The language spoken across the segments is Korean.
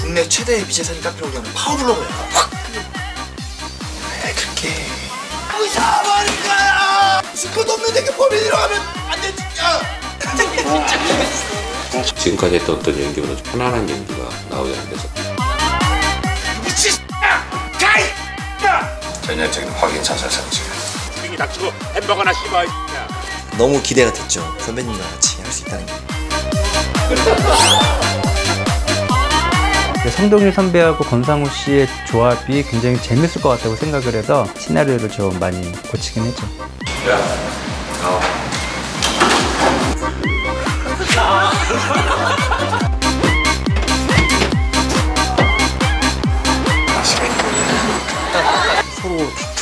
국내 최대의 미제사진 카페라고 하는 파워블로그야 확! 왜 그렇게? 부숴버릴 거야! 무슨 것도 없는 데 게 범인이라고 하면 안 되지 야 지금까지 했던 어떤 연기보다 좀 편안한 연기가 나오지 않는데서 미친 가이! 전형적인 확인 자살 상징 빙이 닥치고 햄버거나 씹어 이 X야. 너무 기대가 됐죠. 선배님과 같이 할 수 있다는 게. 네, 성동일 선배하고 권상우 씨의 조합이 굉장히 재밌을 것 같다고 생각을 해서 시나리오를 좀 많이 고치긴 했죠. 서로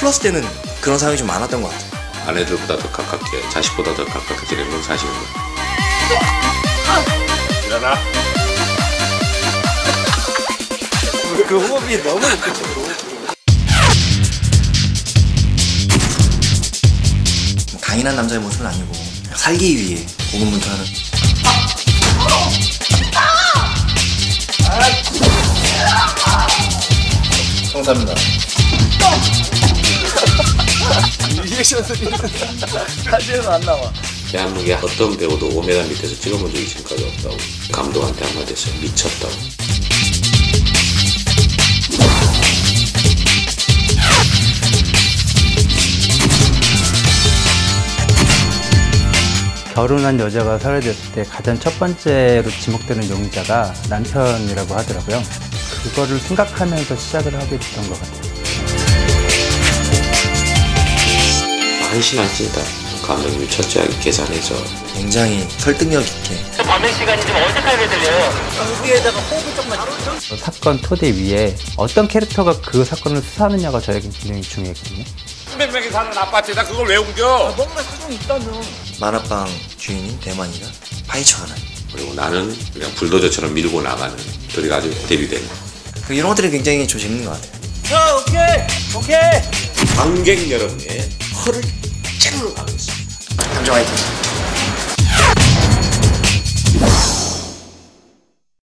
플러스 되는 그런 상황이 좀 많았던 것 같아요. 아내들보다 더 가깝게 자식보다 더 가깝게 지내는 건 사실인 거예요 일어나. 그 호흡이 너무 웃겼죠. 뭐 강인한 남자의 모습은 아니고 살기 위해 고군분투하는 감사합니다. 리액션 소리 사진은 안 나와. 대한민국의 어떤 배우도 5m 밑에서 찍어본 적이 지금까지 없다고 감독한테 한마디 했어요 미쳤다고 결혼한 여자가 사라졌을 때 가장 첫 번째로 지목되는 용의자가 남편이라고 하더라고요. 그거를 생각하면서 시작을 하게 됐던 것 같아요. 한심한 찐따 감독님이 철저하게 계산해서. 굉장히 설득력 있게. 그 사건 토대 위에 어떤 캐릭터가 그 사건을 수사하느냐가 저에게 굉장히 중요했거든요. 수백 명이 사는 아파트에다 그걸 왜 옮겨? 만화방 주인인 대만이가 파헤쳐 가는. 그리고 나는 그냥 불도저처럼 밀고 나가는 둘이가 아주 대비되는. 그 이런 것들이 굉장히 좀 재밌는 것 같아요. 관객 여러분의 허를 찌르러 가겠습니다 감정 화이팅.